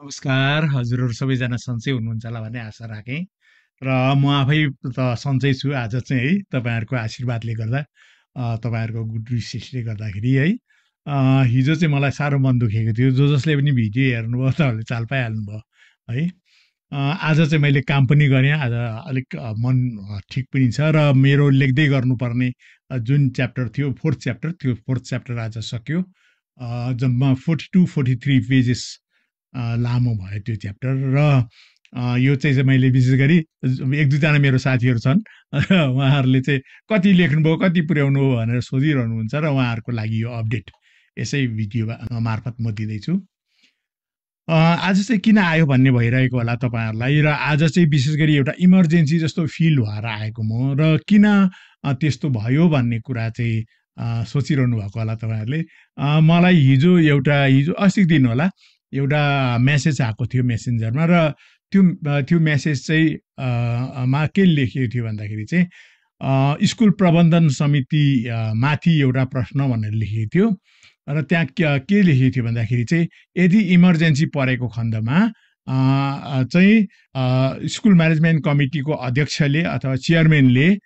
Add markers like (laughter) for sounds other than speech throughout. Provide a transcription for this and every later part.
नमस्कार हजुरहरू सबैजना सन्चै हुनुहुन्छ होला भन्ने आशा राखेँ। र म आफै त सन्चै छु आज चाहिँ है तपाईँहरूको आशीर्वादले गर्दा तपाईँहरूको गुड विशेषले गर्दाखेरि है। हिजो चाहिँ मलाई साह्रो मन दुखेको थियो जो जसले पनि भिडियो हेर्नुभयो तपाईँहरूले चाल पाइहाल्नुभयो है। आज चाहिँ मैले काम पनि गरेँ आज अलिक मन ठिक पनि छ र मेरो लेख्दै गर्नुपर्ने जुन च्याप्टर थियो फोर्थ च्याप्टर त्यो फोर्थ च्याप्टर आज सक्यो। जम्मा forty two forty three pages लामो भयो त्यो च्याप्टर र यो चाहिँ मैले विशेष गरी एक दुईजना मेरो साथीहरू छन् (laughs) उहाँहरूले चाहिँ कति लेख्नुभयो कति पुर्याउनु हो भनेर सोधिरहनुहुन्छ र उहाँहरूको लागि यो अपडेट यसै भिडियो मार्फत म दिँदैछु। आज चाहिँ किन आयो भन्ने भइरहेको होला तपाईँहरूलाई र आज चाहिँ विशेष गरी एउटा इमर्जेन्सी जस्तो फिल भएर आएको म र किन त्यस्तो भयो भन्ने कुरा चाहिँ सोचिरहनु भएको होला तपाईँहरूले। मलाई हिजो एउटा हिजो अस्तिको दिन होला एउटा म्यासेज आएको थियो मेसेन्जरमा र त्यो त्यो म्यासेज चाहिँ मा के लेखिएको थियो भन्दाखेरि चाहिँ स्कुल प्रबन्धन समिति माथि एउटा प्रश्न भनेर लेखिएको थियो र त्यहाँ के लेखिएको थियो भन्दाखेरि चाहिँ यदि इमर्जेन्सी परेको खण्डमा चाहिँ स्कुल म्यानेजमेन्ट कमिटीको अध्यक्षले अथवा चेयरम्यानले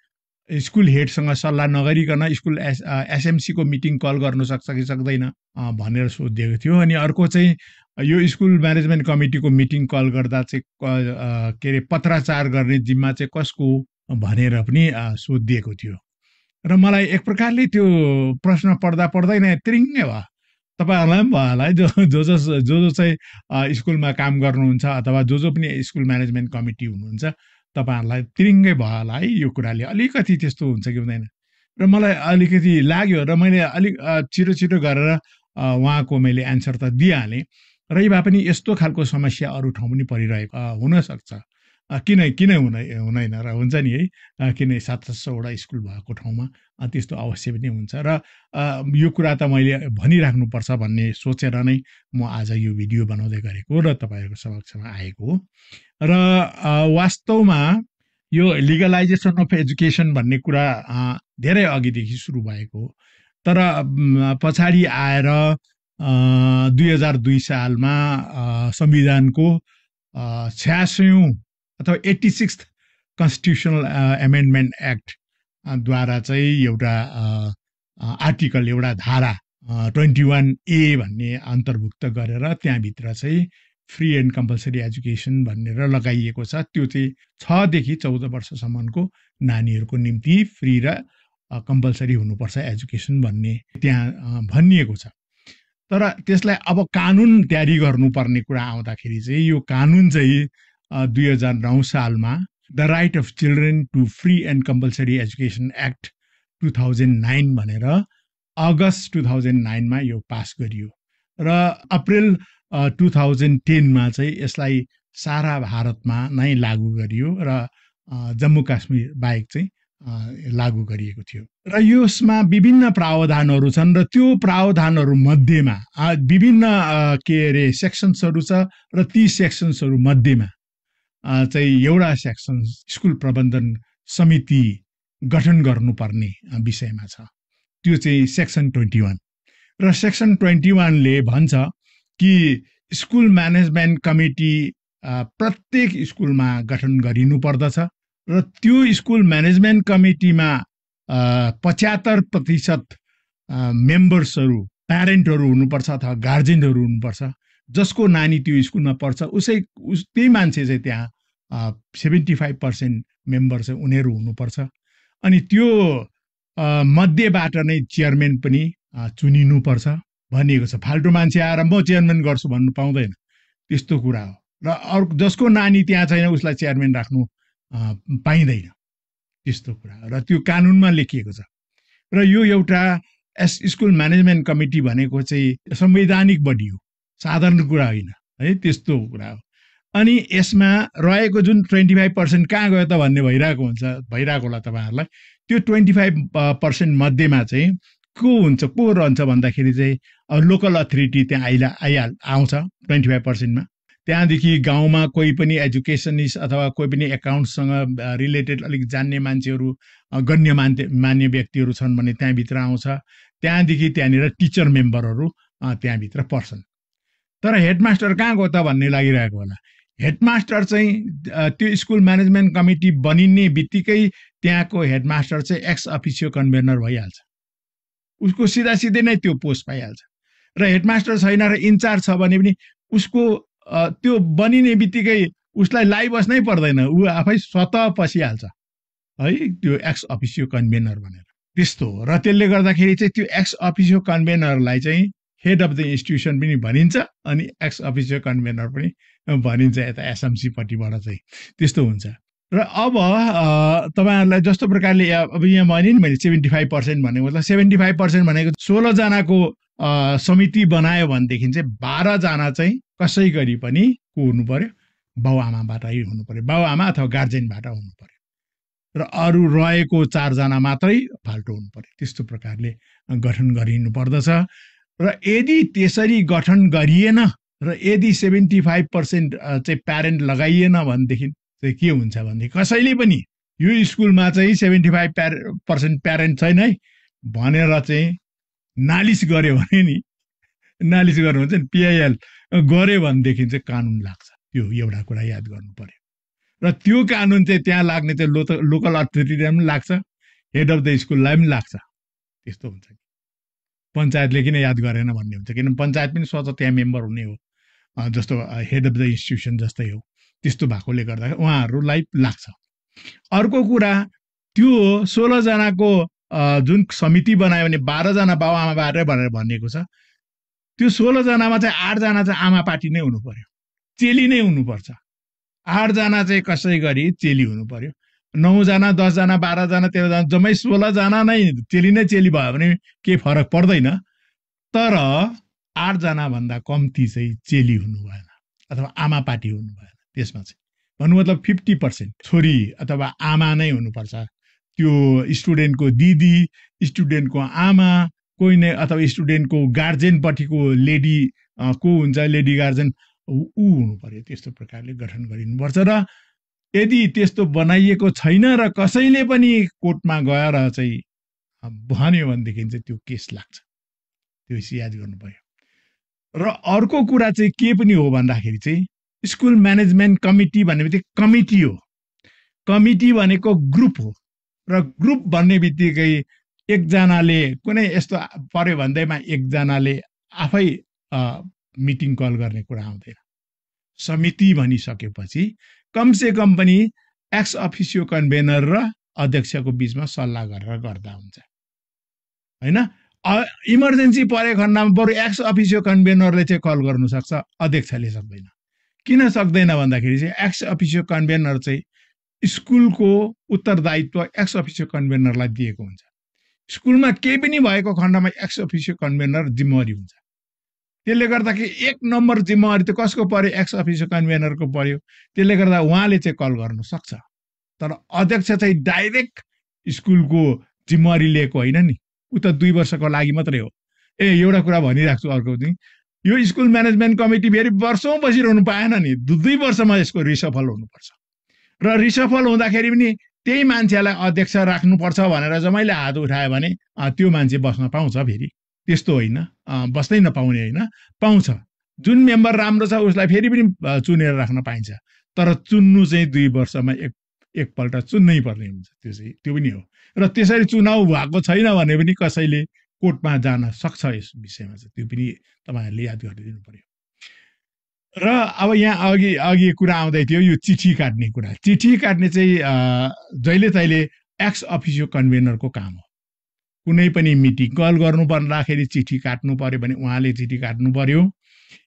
स्कुल हेडसँग सल्लाह नगरिकन स्कुल एस एसएमसीको मिटिङ कल गर्नु सक्छ कि सक्दैन भनेर सोधिदिएको थियो अनि अर्को चाहिँ यो स्कुल म्यानेजमेन्ट कमिटीको मिटिङ कल गर्दा चाहिँ के अरे पत्राचार गर्ने जिम्मा चाहिँ कसको भनेर पनि सोधिदिएको थियो। र मलाई एक प्रकारले त्यो प्रश्न पढ्दा पढ्दै नै त्रिङ्गै भयो। तपाईँहरूलाई पनि भयो होला है जो जो जो जो जो चाहिँ स्कुलमा काम गर्नुहुन्छ अथवा जो जो पनि स्कुल म्यानेजमेन्ट कमिटी हुनुहुन्छ तपाईँहरूलाई त्रिङ्गै भयो होला है यो कुराले। अलिकति त्यस्तो हुन्छ कि हुँदैन। र मलाई अलिकति लाग्यो र मैले अलिक छिटो छिटो गरेर उहाँको मैले एन्सर त दिइहालेँ। रै भए पनि यस्तो खालको समस्या अरू ठाउँ पनि परिरहेको हुनसक्छ। किन किन हुन हुँदैन र हुन्छ नि है। किन सात सात सौवटा स्कुल भएको ठाउँमा त्यस्तो अवश्य पनि हुन्छ। र यो कुरा त मैले भनिराख्नुपर्छ भन्ने सोचेर नै म आज यो भिडियो बनाउँदै गरेको र तपाईँहरूको समक्षमा आएको र वास्तवमा यो लिगलाइजेसन अफ एजुकेसन भन्ने कुरा धेरै अघिदेखि सुरु भएको हो। तर पछाडि आएर दुई हजार दुई सालमा संविधानको छ्यासौँ अथवा एट्टी सिक्स कन्स्टिट्युसनल एमेन्डमेन्ट एक्टद्वारा चाहिँ एउटा आर्टिकल एउटा धारा ट्वेन्टी वान ए भन्ने अन्तर्भुक्त गरेर त्यहाँभित्र चाहिँ फ्री एन्ड कम्पलसरी एजुकेसन भनेर लगाइएको छ। त्यो चाहिँ छदेखि चौध वर्षसम्मको नानीहरूको निम्ति फ्री र कम्पलसरी हुनुपर्छ एजुकेसन भन्ने त्यहाँ भनिएको छ। तर त्यसलाई अब कानुन तयारी गर्नुपर्ने कुरा आउँदाखेरि चाहिँ यो कानुन चाहिँ दुई हजार नौ सालमा the right of children to free and compulsory education act two thousand nine भनेर अगस्त टु थाउजन्ड नाइनमा यो पास गरियो। र अप्रेल टु थाउजन्ड टेनमा चाहिँ यसलाई सारा भारतमा नै लागू गरियो र जम्मू काश्मीर बाहेक चाहिँ लागू गरिएको थियो। र यसमा विभिन्न प्रावधानहरू छन् र त्यो प्रावधानहरू मध्येमा विभिन्न के अरे सेक्सन्सहरू छ र ती सेक्सन्सहरू मध्येमा चाहिँ एउटा सेक्सन स्कुल प्रबन्धन समिति गठन गर्नुपर्ने विषयमा छ। त्यो चाहिँ सेक्सन ट्वेन्टी वान र सेक्सन ट्वेन्टी वानले भन्छ कि स्कुल म्यानेजमेन्ट कमिटी प्रत्येक स्कुलमा गठन गरिनु पर्दछ र त्यो स्कुल म्यानेजमेन्ट कमिटीमा पचहत्तर प्रतिशत मेम्बर्सहरू प्यारेन्टहरू हुनुपर्छ अथवा गार्जेनहरू हुनुपर्छ जसको नानी त्यो स्कुलमा पढ्छ उसै उस त्यही मान्छे चाहिँ त्यहाँ सेभेन्टी फाइभ पर्सेन्ट मेम्बर चाहिँ उनीहरू हुनुपर्छ। अनि त्यो मध्येबाट नै चेयरम्यान पनि चुनिनुपर्छ भनिएको छ। फाल्टु मान्छे आएर म चेयरम्यान गर्छु भन्नु पाउँदैन। त्यस्तो कुरा हो। र अर्को जसको नानी त्यहाँ छैन उसलाई चेयरम्यान राख्नु पाइँदैन त्यस्तो कुरा। र त्यो कानुनमा लेखिएको छ। र यो एउटा एस स्कुल म्यानेजमेन्ट कमिटी भनेको चाहिँ संवैधानिक बडी हो। साधारण कुरा होइन है त्यस्तो कुरा हो। अनि यसमा रहेको जुन ट्वेन्टी फाइभ पर्सेन्ट कहाँ गयो त भन्ने भइरहेको हुन्छ भइरहेको होला तपाईँहरूलाई। त्यो ट्वेन्टी फाइभ पर्सेन्ट मध्येमा चाहिँ को हुन्छ को रहन्छ भन्दाखेरि चाहिँ लोकल अथोरिटी त्यहाँ आइला आइहाल आउँछ ट्वेन्टी फाइभ पर्सेन्टमा। त्यहाँदेखि गाउँमा कोही पनि एजुकेसनिस्ट अथवा कोही पनि एकाउन्टसँग रिलेटेड अलिक जान्ने मान्छेहरू गण्य मान्य मान्य व्यक्तिहरू छन् भने त्यहाँभित्र आउँछ। त्यहाँदेखि त्यहाँनिर टिचर मेम्बरहरू त्यहाँभित्र पर्छन्। तर हेडमास्टर कहाँको त भन्ने लागिरहेको होला। हेडमास्टर चाहिँ त्यो स्कुल म्यानेजमेन्ट कमिटी बनिने बित्तिकै त्यहाँको हेडमास्टर चाहिँ एक्स अफिसियो कन्भेनर भइहाल्छ। उसको सिधा सिधै नै त्यो पोस्ट पाइहाल्छ। र हेडमास्टर छैन र इन्चार्ज छ भने पनि उसको त्यो बनिने बित्तिकै उसलाई लाइ बस्नै पर्दैन। ऊ आफै स्वतः पसिहाल्छ। है त्यो एक्स अफिसियो कन्भेनर भनेर। त्यस्तो र त्यसले गर्दाखेरि चाहिँ त्यो एक्स अफिसियो कन्भेनरलाई चाहिँ हेड अफ द इन्स्टिट्युसन पनि भनिन्छ अनि एक्स अफिसियो कन्भेनर पनि भनिन्छ यता एसएमसीपट्टिबाट चाहिँ। त्यस्तो हुन्छ। र अब तपाईँहरूलाई जस्तो प्रकारले अब यहाँ भने नि मैले सेभेन्टी फाइभ पर्सेन्ट भनेको मतलब सेभेन्टी फाइभ पर्सेन्ट भनेको सोह्रजनाको समिति बनायो भनेदेखि चाहिँ बाह्रजना चाहिँ कसै गरी पनि को हुनु पर्यो बाउआमाबाटै हुनु पर्यो बाउआमा अथवा गार्जेनबाट हुनु पर्यो र अरू रहेको चारजना मात्रै फाल्टो हुनु पर्यो त्यस्तो प्रकारले गठन गरिनु पर्दछ। र यदि त्यसरी गठन गरिएन र यदि सेभेन्टी फाइभ पर्सेन्ट चाहिँ प्यारेन्ट लगाइएन भनेदेखि चाहिँ के हुन्छ भनेदेखि कसैले पनि यो स्कुलमा चाहिँ सेभेन्टी फाइभ प्यारे पर्सेन्ट प्यारेन्ट छैन है भनेर चाहिँ नालिस गऱ्यो भने नि नालिस गर्नु हुन्छ नि पिआइएल गऱ्यो भनेदेखि चाहिँ कानुन लाग्छ। त्यो एउटा कुरा याद गर्नु पर्यो र त्यो कानुन चाहिँ त्यहाँ लाग्ने चाहिँ लो लोकल अथोरिटीलाई पनि लाग्छ हेड अफ द स्कुललाई पनि लाग्छ। त्यस्तो हुन्छ कि। पञ्चायतले किन याद गरेन भन्ने हुन्छ। किनभने पञ्चायत पनि स्वतः त्यहाँ मेम्बर हुने हो। जस्तो हेड अफ द इन्स्टिट्युसन जस्तै हो। त्यस्तो भएकोले गर्दाखेरि उहाँहरूलाई लाग्छ। अर्को कुरा त्यो सोह्रजनाको जुन समिति बनायो भने बाह्रजना बाबुआमाबाटै भनेर भनिएको छ त्यो सोह्रजनामा चाहिँ आठजना चाहिँ आमा पार्टी नै हुनु पर्यो चेली नै हुनुपर्छ आठजना चाहिँ कसै गरी चेली हुनु पर्यो। नौजना दसजना बाह्रजना तेह्रजना जम्मै सोह्रजना नै चेली नै चेली भयो भने केही फरक पर्दैन। तर आठजना भन्दा कम्ती चाहिँ चेली हुनु भएन अथवा आमा पार्टी हुनु भएन त्यसमा चाहिँ। भन्नु मतलब फिफ्टी पर्सेन्ट छोरी अथवा आमा नै हुनुपर्छ। त्यो स्टुडेन्टको दिदी स्टुडेन्टको आमा कोही नै अथवा स्टुडेन्टको गार्जेनपट्टिको लेडी को हुन्छ लेडी गार्जेन ऊ हुनु पर्यो त्यस्तो प्रकारले गठन गरिनुपर्छ र यदि त्यस्तो बनाइएको छैन र कसैले पनि कोर्टमा गएर चाहिँ भन्यो भनेदेखि चाहिँ त्यो केस लाग्छ। त्यो याद गर्नु पर्यो र अर्को कुरा चाहिँ के पनि हो भन्दाखेरि चाहिँ स्कुल म्यानेजमेन्ट कमिटी भन्ने कमिटी हो। कमिटी भनेको ग्रुप हो। र ग्रुप भन्ने बित्तिकै एकजनाले कुनै यस्तो पर्यो भन्दैमा एकजनाले आफै मिटिङ कल गर्ने कुरा आउँदैन। समिति भनिसकेपछि कमसे कम पनि एक्स अफिसियो कन्भेनर र अध्यक्षको बिचमा सल्लाह गरेर गर्दा हुन्छ। होइन? इमर्जेन्सी परे खण्डमा बरु एक्स अफिसियो कन्भेनरले चाहिँ कल गर्नु सक्छ अध्यक्षले सक्दैन। किन सक्दैन भन्दाखेरि चाहिँ एक्स अफिसियो कन्भेनर चाहिँ स्कुलको उत्तरदायित्व एक्स अफिसियो कन्भेनरलाई दिएको हुन्छ। स्कुलमा केही पनि भएको खण्डमा एक्स अफिसियो कन्भेनर जिम्मेवारी हुन्छ। त्यसले गर्दाखेरि एक नम्बर जिम्मेवारी त कसको पर्यो? एक्स अफिसियो कन्भेनरको पर्यो। त्यसले गर्दा उहाँले चाहिँ कल गर्नु सक्छ। तर अध्यक्ष चाहिँ डाइरेक्ट स्कुलको जिम्मेवारी लिएको होइन नि। ऊ त दुई वर्षको लागि मात्रै हो। ए एउटा कुरा भनिराख्छु अर्को चाहिँ यो स्कुल म्यानेजमेन्ट कमिटी फेरि वर्षौँ बसिरहनु पाएन नि। दुई वर्षमा यसको रिसफल हुनुपर्छ। र रिसफल हुँदाखेरि पनि त्यही मान्छेलाई अध्यक्ष राख्नुपर्छ भनेर जमैले हात उठायो भने त्यो मान्छे बस्न पाउँछ फेरि। त्यस्तो होइन। बस्दै नपाउने होइन। पाउँछ। जुन मेम्बर राम्रो छ उसलाई फेरि पनि चुनेर राख्न पाइन्छ। तर चुन्नु चाहिँ दुई वर्षमा एक एकपल्ट चुन्नै पर्ने हुन्छ। त्यो चाहिँ त्यो पनि हो। र त्यसरी चुनाव भएको छैन भने पनि कसैले कोर्टमा जान सक्छ यस विषयमा चाहिँ। त्यो पनि तपाईँहरूले याद गरिदिनु पर्यो। र अब यहाँ अघि अघि कुरा आउँदै थियो यो चिठी काट्ने कुरा। चिठी काट्ने चाहिँ जहिले तहिले एक्स अफिसियो कन्भेनरको काम हो। कुनै पनि मिटिङ कल गर्नु पर्दाखेरि चिठी काट्नु पर्यो भने उहाँले चिठी काट्नु पर्यो।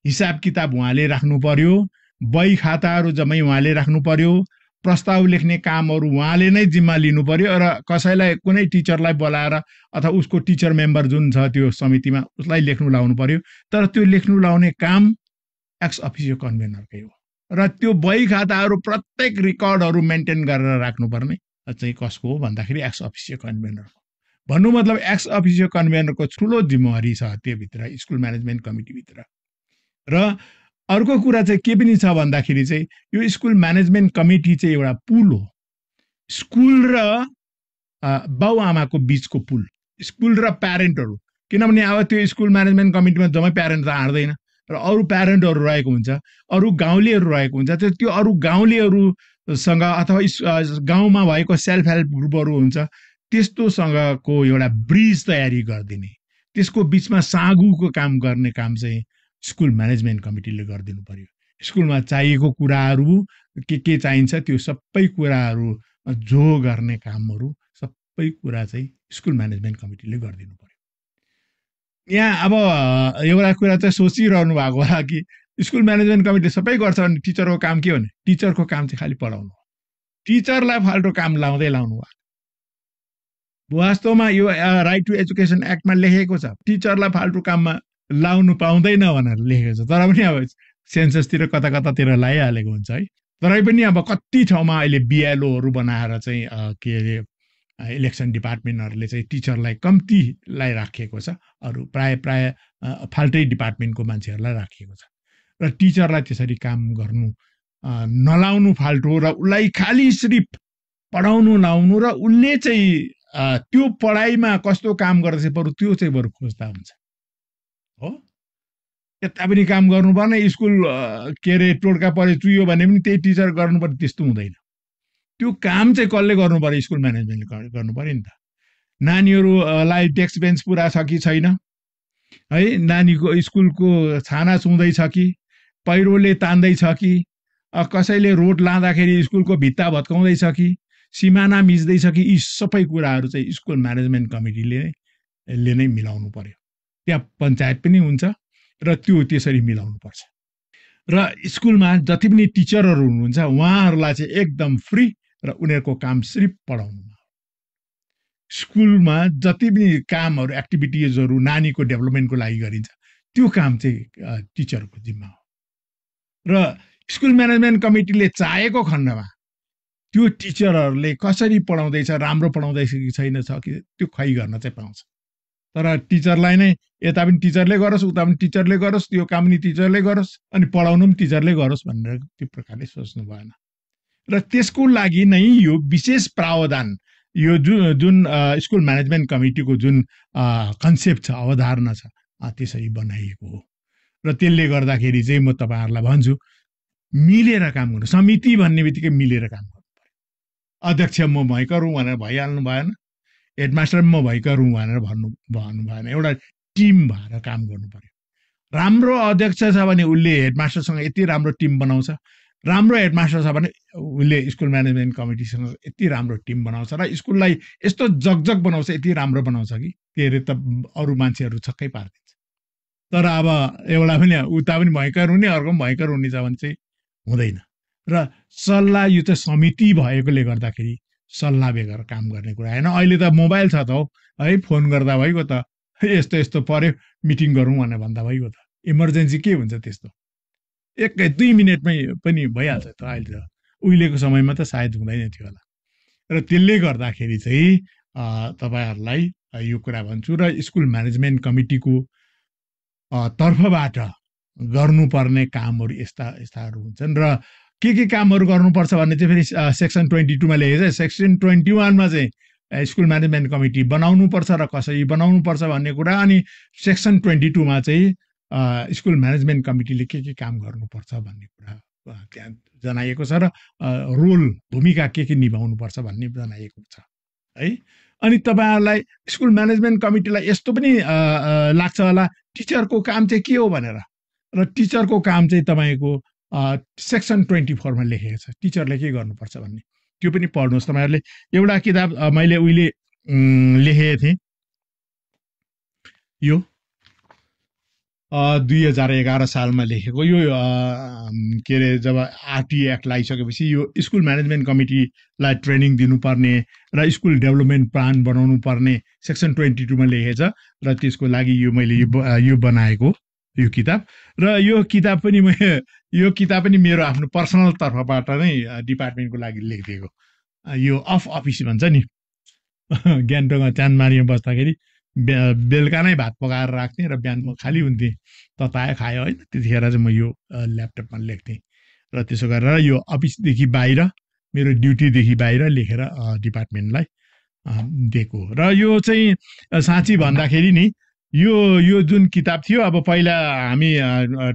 हिसाब किताब उहाँले राख्नु पर्यो। बही खाताहरू जम्मै उहाँले राख्नु पर्यो। प्रस्ताव लेख्ने कामहरू उहाँले नै जिम्मा लिनु पर्यो र कसैलाई कुनै टिचरलाई बोलाएर अथवा उसको टिचर मेम्बर जुन छ त्यो समितिमा उसलाई लेख्नु लाउनु पर्यो। तर त्यो लेख्नु लाउने काम एक्स अफिसियो कन्भेनरकै हो। र त्यो बही खाताहरू प्रत्येक रेकर्डहरू मेन्टेन गरेर राख्नुपर्ने। चाहिँ कसको हो भन्दाखेरि एक्स अफिसियो कन्भेनरको भन्नु मतलब एक्स अफिसियो कन्भेनरको ठुलो जिम्मेवारी छ त्योभित्र स्कुल म्यानेजमेन्ट कमिटीभित्र। र अर्को कुरा चाहिँ के पनि छ भन्दाखेरि चाहिँ यो स्कुल म्यानेजमेन्ट कमिटी चाहिँ एउटा पुल हो। स्कुल र बाउ आमाको बिचको पुल। स्कुल र प्यारेन्टहरू। किनभने अब त्यो स्कुल म्यानेजमेन्ट कमिटीमा जम्मै प्यारेन्ट त हार्दैन। र अरू प्यारेन्टहरू रहेको हुन्छ अरू गाउँलेहरू रहेको हुन्छ त्यो अरू गाउँलेहरूसँग अथवा गाउँमा भएको सेल्फ हेल्प ग्रुपहरू हुन्छ त्यस्तोसँगको एउटा ब्रिज तयारी गरिदिने त्यसको बिचमा सागुको काम गर्ने काम चाहिँ स्कुल म्यानेजमेन्ट कमिटीले गरिदिनु पर्यो। स्कुलमा चाहिएको कुराहरू के के चाहिन्छ त्यो सबै कुराहरू जो गर्ने कामहरू सबै कुरा चाहिँ स्कुल म्यानेजमेन्ट कमिटीले गरिदिनु पर्यो। यहाँ अब एउटा कुरा चाहिँ सोचिरहनु भएको होला कि स्कुल म्यानेजमेन्ट कमिटी सबै गर्छ भने टिचरको काम के हो भने टिचरको काम चाहिँ खालि पढाउनु हो। टिचरलाई फाल्टो काम लाउँदै लाउनु भयो वास्तवमा यो राइट टु एजुकेसन एक्टमा लेखेको छ। टिचरलाई फाल्टु काममा लाउनु पाउँदैन भनेर लेखेको छ। तर पनि अब सेन्ससतिर कता कतातिर लगाइहालेको हुन्छ है। तरै पनि अब कति ठाउँमा अहिले बिएलओहरू बनाएर चाहिँ के अरे इलेक्सन डिपार्टमेन्टहरूले चाहिँ टिचरलाई कम्तीलाई राखिएको छ अरू प्राय प्राय फाल्टै डिपार्टमेन्टको मान्छेहरूलाई राखिएको छ। र टिचरलाई त्यसरी काम गर्नु नलाउनु फाल्टो र उसलाई खालि सिर्फ पढाउनु लाउनु र उसले चाहिँ त्यो पढाइमा कस्तो काम गर्दैछ बरु त्यो चाहिँ बरु खोज्दा हुन्छ। हो? यता पनि काम गर्नु पर्ने स्कुल के अरे टोड्का परे चुयो भने पनि त्यही टिचर गर्नुपर्ने त्यस्तो हुँदैन। त्यो काम चाहिँ कसले गर्नु पऱ्यो? स्कुल म्यानेजमेन्टले गर्नु पऱ्यो नि त। नानीहरूलाई डेस्क बेन्च पुरा छ कि छैन? है नानीको स्कुलको छाना छुँदैछ कि? पहिरोले तान्दैछ कि? कसैले रोड लाँदाखेरि स्कुलको भित्ता भत्काउँदैछ कि? सिमाना मिच्दैछ कि? यी सबै कुराहरू चाहिँ स्कुल म्यानेजमेन्ट कमिटीले ले नै मिलाउनु पर्यो त्यहाँ पञ्चायत पनि हुन्छ र त्यो त्यसरी मिलाउनु पर्छ। र स्कुलमा जति पनि टिचरहरू हुनुहुन्छ उहाँहरूलाई चाहिँ एकदम फ्री र उनीहरूको काम सिर्फ पढाउनुमा स्कुलमा जति पनि कामहरू एक्टिभिटिजहरू नानीको डेभलपमेन्टको लागि गरिन्छ त्यो काम चाहिँ टिचरको जिम्मा हो। र स्कुल म्यानेजमेन्ट कमिटीले चाहेको खण्डमा त्यो टिचरहरूले कसरी पढाउँदैछ राम्रो पढाउँदैछ कि छैन छ कि त्यो खै गर्न चाहिँ पाउँछ। तर टिचरलाई नै यता पनि टिचरले गरोस् उता पनि टिचरले गरोस् त्यो काम पनि टिचरले गरोस् अनि पढाउनु पनि टिचरले गरोस् भनेर त्यो प्रकारले सोच्नु भएन। र त्यसको लागि नै यो विशेष प्रावधान यो जुन जुन स्कुल म्यानेजमेन्ट कमिटीको जुन कन्सेप्ट छ अवधारणा छ त्यसरी बनाइएको हो। र त्यसले गर्दाखेरि चाहिँ म तपाईँहरूलाई भन्छु मिलेर काम गर्नु समिति भन्ने बित्तिकै मिलेर काम गर्नु पऱ्यो अध्यक्ष म भयङ्कर हुँ भनेर भइहाल्नु भएन हेडमास्टर म भयङ्कर हुँ भनेर भन्नु भन्नु भएन एउटा टिम भएर काम गर्नु पर्यो। राम्रो अध्यक्ष छ भने उसले हेडमास्टरसँग यति राम्रो टिम बनाउँछ राम्रो हेडमास्टर छ भने उसले स्कुल म्यानेजमेन्ट कमिटीसँग यति राम्रो टिम बनाउँछ र स्कुललाई यस्तो जगजग बनाउँछ यति राम्रो बनाउँछ कि के अरे त अरू मान्छेहरू छक्कै पारिदिन्छ तर अब एउटा पनि उता पनि भयङ्कर हुने अर्को पनि भयङ्कर हुने छ भने चाहिँ हुँदैन। र सल्लाह यो चाहिँ समिति भएकोले गर्दाखेरि सल्लाह बेगर काम गर्ने कुरा होइन। अहिले त मोबाइल छ त हौ है फोन गर्दा भइगयो त यस्तो यस्तो पऱ्यो मिटिङ गरौँ भनेर भन्दा भइगयो त। इमर्जेन्सी के हुन्छ त्यस्तो? एक दुई मिनटमै पनि भइहाल्छ त अहिले त। उहिलेको समयमा त सायद हुँदैन थियो होला। र त्यसले गर्दाखेरि चाहिँ तपाईँहरूलाई यो कुरा भन्छु र स्कुल म्यानेजमेन्ट कमिटीको तर्फबाट गर्नुपर्ने कामहरू यस्ता यस्ताहरू हुन्छन् र के के कामहरू गर्नुपर्छ भन्ने चाहिँ फेरि सेक्सन ट्वेन्टी टूमा लेखेको छ। सेक्सन ट्वेन्टी वानमा चाहिँ स्कुल म्यानेजमेन्ट कमिटी बनाउनुपर्छ र कसरी बनाउनुपर्छ भन्ने कुरा अनि सेक्सन ट्वेन्टी टूमा चाहिँ स्कुल म्यानेजमेन्ट कमिटीले के के काम गर्नुपर्छ भन्ने कुरा त्यहाँ जनाइएको छ र रोल भूमिका के के निभाउनुपर्छ भन्ने जनाइएको छ है? अनि तपाईँहरूलाई स्कुल म्यानेजमेन्ट कमिटीलाई यस्तो पनि लाग्छ होला टिचरको काम चाहिँ के हो भनेर? र टिचरको काम चाहिँ तपाईँको सेक्सन ट्वेन्टी फोरमा लेखेको छ टिचरले के गर्नुपर्छ भन्ने? त्यो पनि पढ्नुहोस् तपाईँहरूले। एउटा किताब मैले उहिले लेखेको थिएँ। यो दुई हजार एघार सालमा लेखेको यो के अरे जब आरटी एक्ट लगाइसकेपछि यो स्कुल म्यानेजमेन्ट कमिटीलाई ट्रेनिङ दिनुपर्ने र स्कुल डेभलपमेन्ट प्लान बनाउनु पर्ने सेक्सन ट्वेन्टी टूमा लेखेछ र त्यसको लागि यो मैले यो यो बनाएको यो किताब। र यो किताब पनि म यो किताब पनि मेरो आफ्नो पर्सनल तर्फबाट नै डिपार्टमेन्टको लागि लेखिदिएको। यो अफ अफिस भन्छ नि। (laughs) गान्तोकमा चाँदमारीमा बस्दाखेरि बेलुका नै भात पकाएर राख्थेँ र बिहान म खाली हुन्थेँ। तताए खायो होइन त्यतिखेर चाहिँ म यो ल्यापटपमा लेख्थेँ। र त्यसो गरेर यो अफिसदेखि बाहिर मेरो ड्युटीदेखि बाहिर लेखेर डिपार्टमेन्टलाई दिएको र यो चाहिँ साँच्ची भन्दाखेरि नि यो यो जुन किताब थियो अब पहिला हामी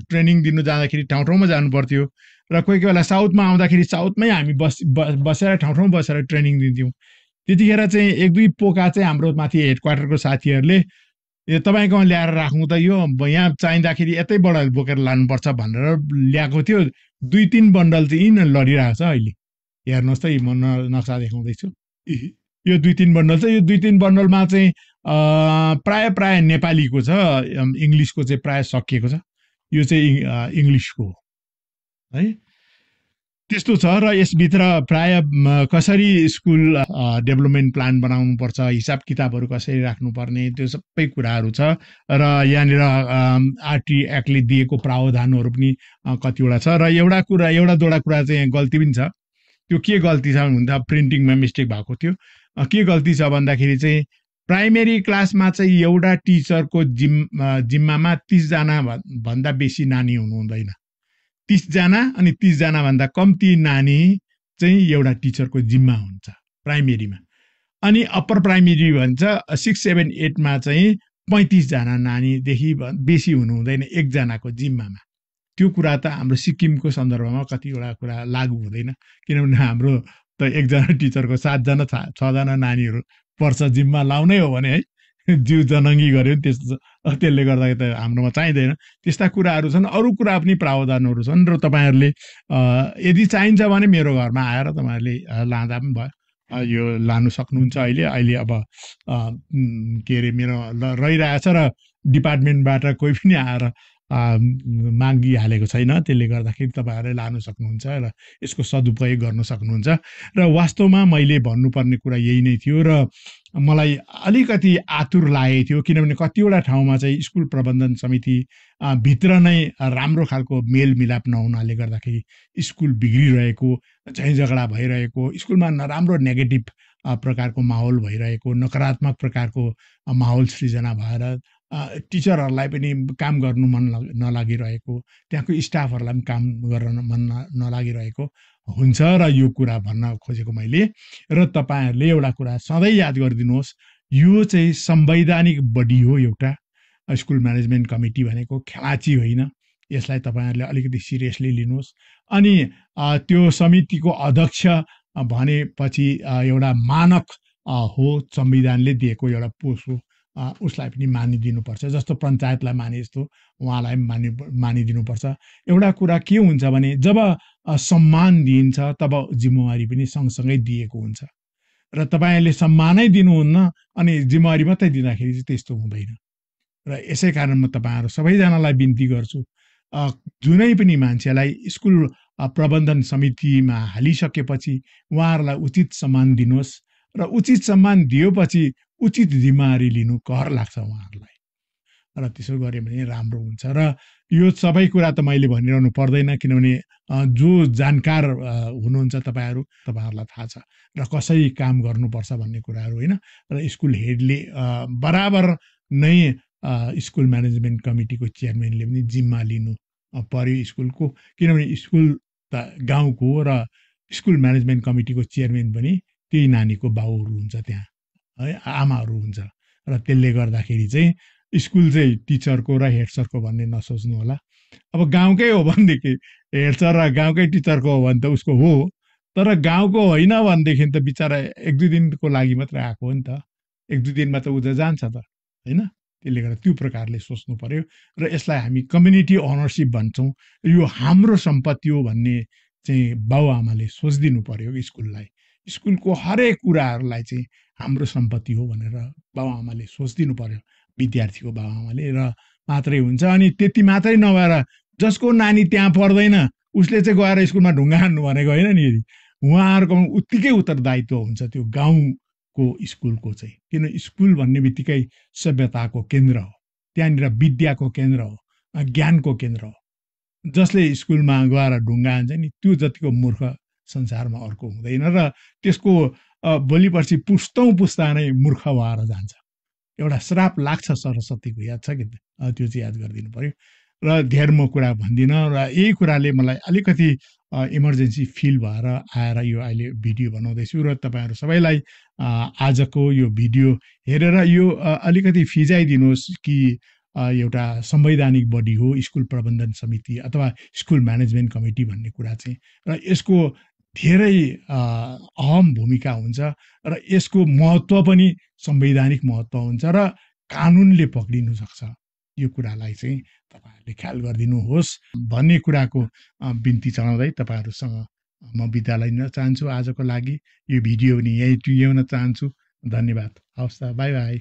ट्रेनिङ दिनु जाँदाखेरि ठाउँ ठाउँमा जानु पर्थ्यो र कोही कोही बेला साउथमा आउँदाखेरि साउथमै हामी बस बसेर ठाउँ ठाउँ बसेर ट्रेनिङ दिन्थ्यौँ। त्यतिखेर चाहिँ एक दुई पोका चाहिँ हाम्रो माथि हेड क्वार्टरको साथीहरूले तपाईँकोमा ल्याएर राख्नु त यो यहाँ चाहिँदाखेरि यतैबाट बोकेर लानुपर्छ भनेर ल्याएको थियो। दुई तिन बन्डल चाहिँ यिन लडिरहेको छ अहिले। हेर्नुहोस् त म नक्सा देखाउँदैछु। यो दुई तिन बन्डल छ यो दुई तिन बन्डलमा चाहिँ प्राय प्राय नेपालीको छ इङ्ग्लिसको चाहिँ प्राय सकिएको छ। यो चाहिँ इङ्ग्लिसको है? त्यस्तो छ र यसभित्र प्राय कसरी स्कुल डेभलपमेन्ट प्लान बनाउनु पर्छ हिसाब किताबहरू कसरी राख्नुपर्ने त्यो सबै कुराहरू छ र यहाँनिर आरटी एक्टले दिएको प्रावधानहरू पनि कतिवटा छ र एउटा कुरा एउटा दुईवटा कुरा चाहिँ गल्ती पनि छ। त्यो के गल्ती छ भन्दा प्रिन्टिङमा मिस्टेक भएको थियो। के गल्ती छ भन्दाखेरि चाहिँ प्राइमेरी क्लासमा चाहिँ एउटा टिचरको जिम जिम्मामा तिसजना भन्दा बेसी नानी हुनु हुँदैन तिसजना अनि तिसजनाभन्दा कम्ती नानी चाहिँ एउटा टिचरको जिम्मा हुन्छ प्राइमेरीमा। अनि अप्पर प्राइमेरी भन्छ सिक्स सेभेन एटमा चाहिँ पैँतिसजना नानीदेखि बेसी हुनु हुँदैन एकजनाको जिम्मामा। त्यो कुरा त हाम्रो सिक्किमको सन्दर्भमा कतिवटा कुरा लागु हुँदैन किनभने हाम्रो त एकजना टिचरको सातजना छजना नानीहरू पर्छ जिम्मा लाउनै हो भने है। जिउ जनङ्गी गऱ्यो त्यस्तो त्यसले गर्दाखेरि त हाम्रोमा चाहिँदैन। त्यस्ता कुराहरू छन् अरू कुरा पनि प्रावधानहरू छन् र तपाईँहरूले यदि चाहिन्छ भने मेरो घरमा आएर तपाईँहरूले लाँदा पनि भयो। यो लानु सक्नुहुन्छ अहिले। अहिले अब के अरे मेरो रहिरहेछ र डिपार्टमेन्टबाट कोही पनि आएर मागिहालेको छैन। त्यसले गर्दाखेरि तपाईँहरूले लानु सक्नुहुन्छ र यसको सदुपयोग गर्न सक्नुहुन्छ। र वास्तवमा मैले भन्नुपर्ने कुरा यही नै थियो र मलाई अलिकति आतुर लागेको थियो किनभने कतिवटा ठाउँमा चाहिँ स्कुल प्रबन्धन समिति भित्र नै राम्रो खालको मेलमिलाप नहुनाले गर्दाखेरि स्कुल बिग्रिरहेको झैँ झगडा भइरहेको स्कुलमा नराम्रो नेगेटिभ प्रकारको माहौल भइरहेको नकारात्मक प्रकारको माहौल सृजना भएर टिचरहरूलाई पनि काम गर्नु मन नलागिरहेको त्यहाँको स्टाफहरूलाई पनि काम गर्न मन नलागिरहेको हुन्छ र यो कुरा भन्न खोजेको मैले। र तपाईँहरूले एउटा कुरा सधैँ याद गरिदिनुहोस् यो चाहिँ संवैधानिक बडी हो एउटा स्कुल म्यानेजमेन्ट कमिटी भनेको खेलाची होइन यसलाई तपाईँहरूले अलिकति सिरियसली लिनुहोस्। अनि त्यो समितिको अध्यक्ष भनेपछि एउटा मानक हो संविधानले दिएको एउटा पोस्ट हो। उसलाई पनि मानिदिनुपर्छ। जस्तो पञ्चायतलाई माने जस्तो उहाँलाई पनि मानि मानिदिनुपर्छ। एउटा कुरा के हुन्छ भने जब सम्मान दिइन्छ तब जिम्मेवारी पनि सँगसँगै दिएको हुन्छ। र तपाईँहरूले सम्मानै दिनुहुन्न अनि जिम्मेवारी मात्रै दिँदाखेरि चाहिँ त्यस्तो हुँदैन। र यसै कारण म तपाईँहरू सबैजनालाई बिन्ती गर्छु। जुनै पनि मान्छेलाई स्कुल प्रबन्धन समितिमा हालिसकेपछि उहाँहरूलाई उचित सम्मान दिनुहोस्। र उचित सम्मान दिएपछि उचित जिम्मेवारी लिनु कर लाग्छ उहाँहरूलाई। र त्यसो गऱ्यो भने राम्रो हुन्छ। र यो सबै कुरा त मैले भनिरहनु पर्दैन किनभने जो जानकार हुनुहुन्छ तपाईँहरू तपाईँहरूलाई थाहा छ। र कसरी काम गर्नुपर्छ भन्ने कुराहरू होइन? र स्कुल हेडले बराबर नै स्कुल म्यानेजमेन्ट कमिटीको चेयरम्यानले पनि जिम्मा लिनु पर्यो स्कुलको। किनभने स्कुल त गाउँको र स्कुल म्यानेजमेन्ट कमिटीको चेयरम्यान पनि त्यही नानीको बाउहरू हुन्छ त्यहाँ। है आमाहरू हुन्छ। र त्यसले गर्दाखेरि चाहिँ स्कुल चाहिँ टिचरको र हेड सरको भन्ने नसोच्नु होला। अब गाउँकै हो भनेदेखि हेड सर र गाउँकै टिचरको हो भने त उसको हो। तर गाउँको होइन भनेदेखि त बिचरा एक दुई दिनको लागि मात्रै आएको हो नि त। एक दुई दिनमा त उता जान्छ त होइन? त्यसले गर्दा त्यो प्रकारले सोच्नु पर्यो। र यसलाई हामी कम्युनिटी अनरसिप भन्छौँ। यो हाम्रो सम्पत्ति हो भन्ने चाहिँ बाउआमाले सोचिदिनु पर्यो स्कुललाई। स्कुलको हरेक कुराहरूलाई चाहिँ हाम्रो सम्पत्ति हो भनेर बाबुआमाले सोचिदिनु पर्यो विद्यार्थीको बाबुआमाले र मात्रै हुन्छ अनि त्यति मात्रै नभएर जसको नानी त्यहाँ पढ्दैन उसले चाहिँ गएर स्कुलमा ढुङ्गा हान्नु भनेको होइन नि उहाँहरूको उत्तिकै उत्तरदायित्व हुन्छ त्यो गाउँको स्कुलको चाहिँ। किन स्कुल भन्ने बित्तिकै सभ्यताको केन्द्र हो। त्यहाँनिर विद्याको केन्द्र हो ज्ञानको केन्द्र हो। जसले स्कुलमा गएर ढुङ्गा हान्छ नि त्यो जतिको मूर्ख संसारमा अर्को हुँदैन र त्यसको भोलि पर्सि पुस्तौँ पुस्ता नै मूर्ख भएर जान्छ। एउटा श्राप लाग्छ सरस्वतीको याद छ कि? त्यो चाहिँ याद गरिदिनु पऱ्यो र धेर म कुरा भन्दिनँ र यही कुराले मलाई अलिकति इमर्जेन्सी फिल भएर आएर यो अहिले भिडियो बनाउँदैछु र तपाईँहरू सबैलाई आजको यो भिडियो हेरेर यो अलिकति फिजाइदिनुहोस् कि एउटा संवैधानिक बडी हो स्कुल प्रबन्धन समिति अथवा स्कुल म्यानेजमेन्ट कमिटी भन्ने कुरा चाहिँ। र यसको धेरै अहम भूमिका हुन्छ र यसको महत्त्व पनि संवैधानिक महत्त्व हुन्छ र कानुनले पक्रिनु सक्छ। यो कुरालाई चाहिँ तपाईँहरूले ख्याल गरिदिनुहोस् भन्ने कुराको बिन्ती चढाउँदै तपाईँहरूसँग म बिदा लिन चाहन्छु आजको लागि। यो भिडियो पनि यहीँ टुङ्ग्याउन चाहन्छु। धन्यवाद। हवस् त बाई बाई।